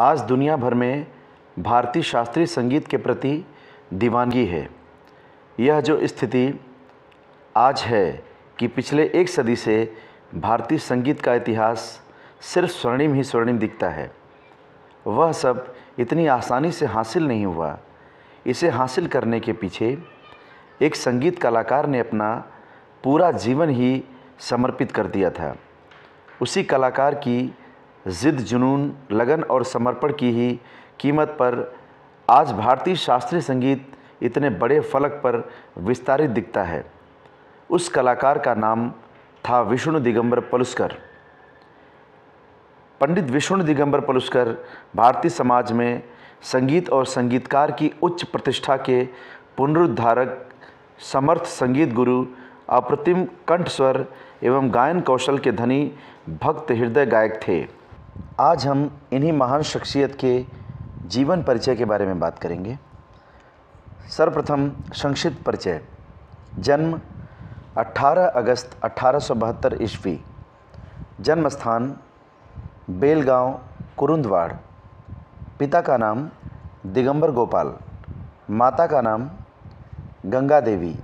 आज दुनिया भर में भारतीय शास्त्रीय संगीत के प्रति दीवानगी है। यह जो स्थिति आज है कि पिछले एक सदी से भारतीय संगीत का इतिहास सिर्फ़ स्वर्णिम ही स्वर्णिम दिखता है। वह सब इतनी आसानी से हासिल नहीं हुआ। इसे हासिल करने के पीछे एक संगीत कलाकार ने अपना पूरा जीवन ही समर्पित कर दिया था। उसी कलाकार की ज़िद जुनून, लगन और समर्पण की ही कीमत पर आज भारतीय शास्त्रीय संगीत इतने बड़े फलक पर विस्तारित दिखता है। उस कलाकार का नाम था विष्णु दिगंबर पलुस्कर। पंडित विष्णु दिगंबर पलुस्कर भारतीय समाज में संगीत और संगीतकार की उच्च प्रतिष्ठा के पुनरुद्धारक, समर्थ संगीत गुरु, अप्रतिम कंठ स्वर एवं गायन कौशल के धनी, भक्त हृदय गायक थे। आज हम इन्हीं महान शख्सियत के जीवन परिचय के बारे में बात करेंगे। सर्वप्रथम संक्षिप्त परिचय। जन्म 18 अगस्त अठारह सौ बहत्तर ईस्वी। जन्म स्थान बेलगांव, कुरुंदवाड़। पिता का नाम दिगंबर गोपाल, माता का नाम गंगा देवी।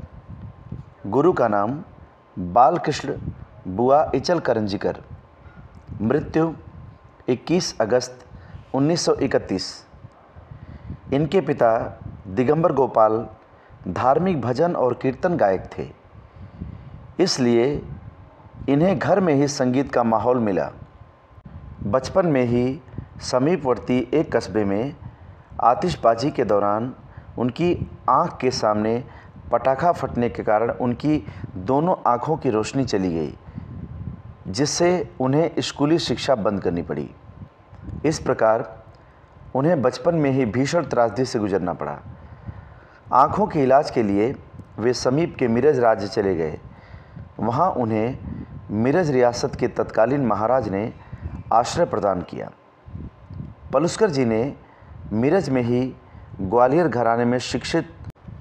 गुरु का नाम बालकृष्ण बुआ इचल करंजीकर मृत्यु 21 अगस्त 1931 इनके पिता दिगंबर गोपाल धार्मिक भजन और कीर्तन गायक थे। इसलिए इन्हें घर में ही संगीत का माहौल मिला। बचपन में ही समीपवर्ती एक कस्बे में आतिशबाजी के दौरान उनकी आँख के सामने पटाखा फटने के कारण उनकी दोनों आँखों की रोशनी चली गई। जिससे उन्हें स्कूली शिक्षा बंद करनी पड़ी। इस प्रकार उन्हें बचपन में ही भीषण त्रासदी से गुजरना पड़ा। आँखों के इलाज के लिए वे समीप के मिरज राज्य चले गए। वहाँ उन्हें मिरज रियासत के तत्कालीन महाराज ने आश्रय प्रदान किया। पलुस्कर जी ने मिरज में ही ग्वालियर घराने में शिक्षित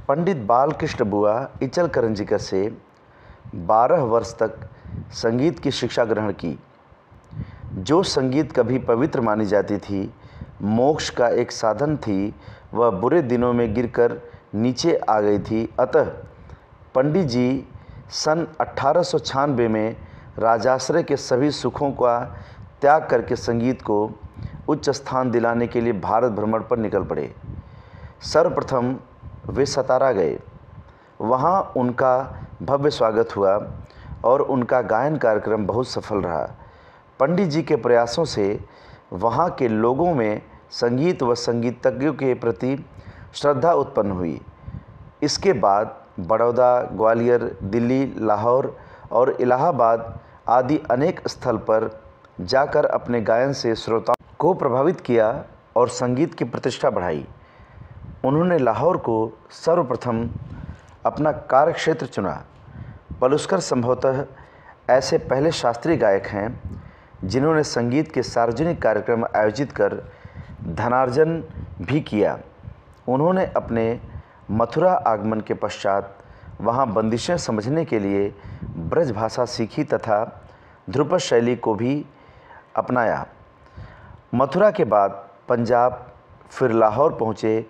पंडित बालकृष्ण बुआ इचल करंजीकर से 12 वर्ष तक संगीत की शिक्षा ग्रहण की। जो संगीत कभी पवित्र मानी जाती थी, मोक्ष का एक साधन थी, वह बुरे दिनों में गिरकर नीचे आ गई थी। अतः पंडित जी सन अट्ठारह में राजाश्रय के सभी सुखों का त्याग करके संगीत को उच्च स्थान दिलाने के लिए भारत भ्रमण पर निकल पड़े। सर्वप्रथम वे सतारा गए। वहाँ उनका भव्य स्वागत हुआ। और उनका गायन कार्यक्रम बहुत सफल रहा। पंडित जी के प्रयासों से वहाँ के लोगों में संगीत व संगीतज्ञों के प्रति श्रद्धा उत्पन्न हुई। इसके बाद बड़ौदा, ग्वालियर, दिल्ली, लाहौर और इलाहाबाद आदि अनेक स्थल पर जाकर अपने गायन से श्रोताओं को प्रभावित किया और संगीत की प्रतिष्ठा बढ़ाई। उन्होंने लाहौर को सर्वप्रथम अपना कार्यक्षेत्र चुना। पलुस्कर संभवतः ऐसे पहले शास्त्रीय गायक हैं, जिन्होंने संगीत के सार्वजनिक कार्यक्रम आयोजित कर धनार्जन भी किया। उन्होंने अपने मथुरा आगमन के पश्चात वहाँ बंदिशें समझने के लिए ब्रज भाषा सीखी तथा ध्रुपद शैली को भी अपनाया। मथुरा के बाद पंजाब, फिर लाहौर पहुँचे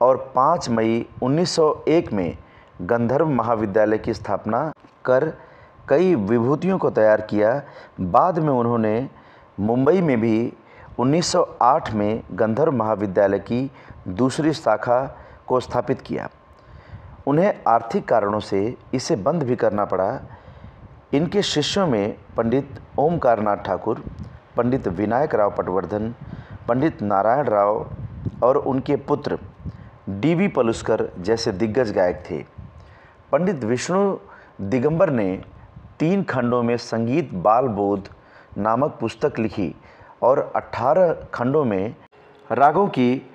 और 5 मई 1901 में गंधर्व महाविद्यालय की स्थापना कर कई विभूतियों को तैयार किया। बाद में उन्होंने मुंबई में भी 1908 में गंधर्व महाविद्यालय की दूसरी शाखा को स्थापित किया। उन्हें आर्थिक कारणों से इसे बंद भी करना पड़ा। इनके शिष्यों में पंडित ओमकार नाथ ठाकुर, पंडित विनायक राव पटवर्धन, पंडित नारायण राव और उनके पुत्र डी वी पलुस्कर जैसे दिग्गज गायक थे। पंडित विष्णु दिगंबर ने तीन खंडों में संगीत बाल बोध नामक पुस्तक लिखी और 18 खंडों में रागों की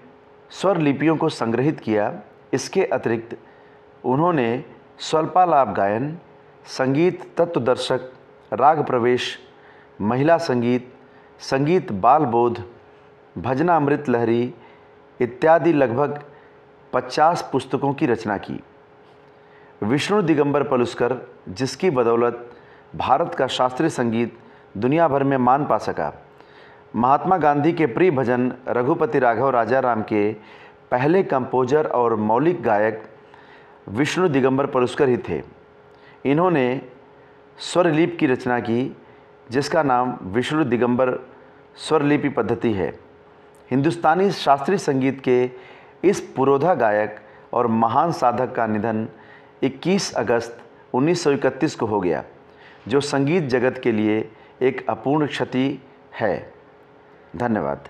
स्वर लिपियों को संग्रहित किया। इसके अतिरिक्त उन्होंने स्वल्पालाप गायन, संगीत तत्वदर्शक, राग प्रवेश, महिला संगीत संगीत बाल बोध भजनामृत लहरी इत्यादि लगभग 50 पुस्तकों की रचना की। विष्णु दिगंबर पलुस्कर, जिसकी बदौलत भारत का शास्त्रीय संगीत दुनिया भर में मान पा सका। महात्मा गांधी के प्रिय भजन रघुपति राघव राजा राम के पहले कंपोजर और मौलिक गायक विष्णु दिगंबर पलुस्कर ही थे। इन्होंने स्वरलिपि की रचना की, जिसका नाम विष्णु दिगंबर स्वरलिपि पद्धति है। हिंदुस्तानी शास्त्रीय संगीत के इस पुरोधा गायक और महान साधक का निधन 21 अगस्त 1931 को हो गया, जो संगीत जगत के लिए एक अपूर्ण क्षति है। धन्यवाद।